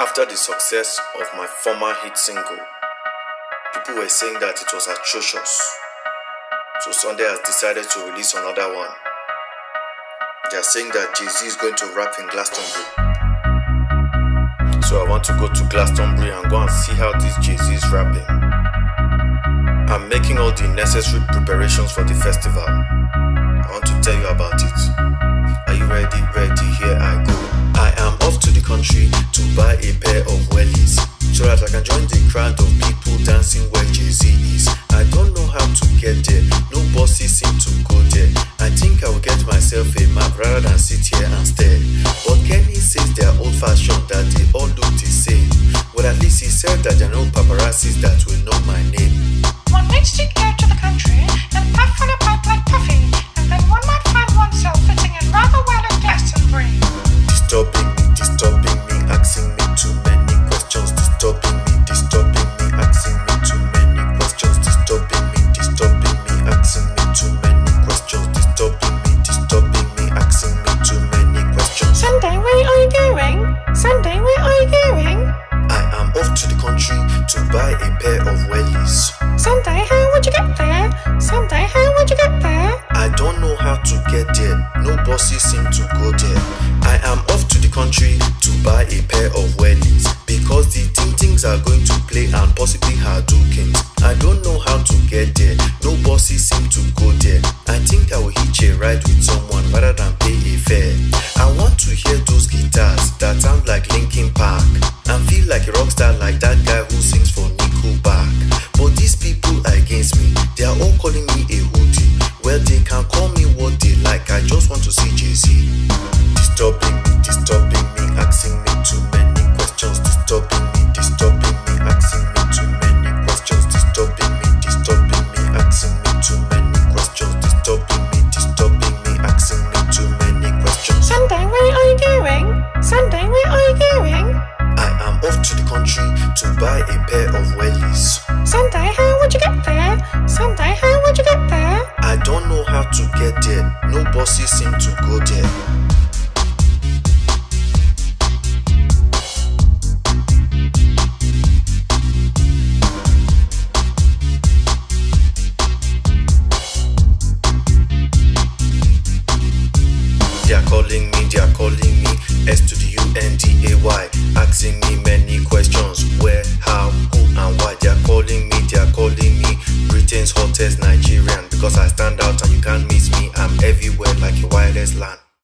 After the success of my former hit single, people were saying that it was atrocious. So Sunday has decided to release another one. They are saying that Jay Z is going to rap in Glastonbury. So I want to go to Glastonbury and go and see how this Jay Z is rapping. I'm making all the necessary preparations for the festival. I want to tell you about it. Myself map rather than sit here and stare. But Kenny says they are old fashioned, that they all look the same. Well, at least he said that there are no paparazzis that will know my name. One needs to go to the country to buy a pair of wellies. Sunday, how would you get there? Sunday, how would you get there? I don't know how to get there. No buses seem to go there. I am off to the country to buy a pair of wellies because the ting tings are going to play and possibly Hadoukens. I don't know how to get there. No buses seem to go there. I think I will hitch a ride with someone rather than pay a fare. I want to hear those guitars that sound like Linkin Park like a rock star like that guy who sings for Nickelback. Off to the country to buy a pair of wellies. Sunday, how would you get there? Sunday, how would you get there? I don't know how to get there. No buses seem to go there. They are calling me, they are calling me N D A Y, asking me many questions. Where, how, who, and why? They are calling me, they are calling me Britain's hottest Nigerian because I stand out and you can't miss me. I'm everywhere like a wireless LAN.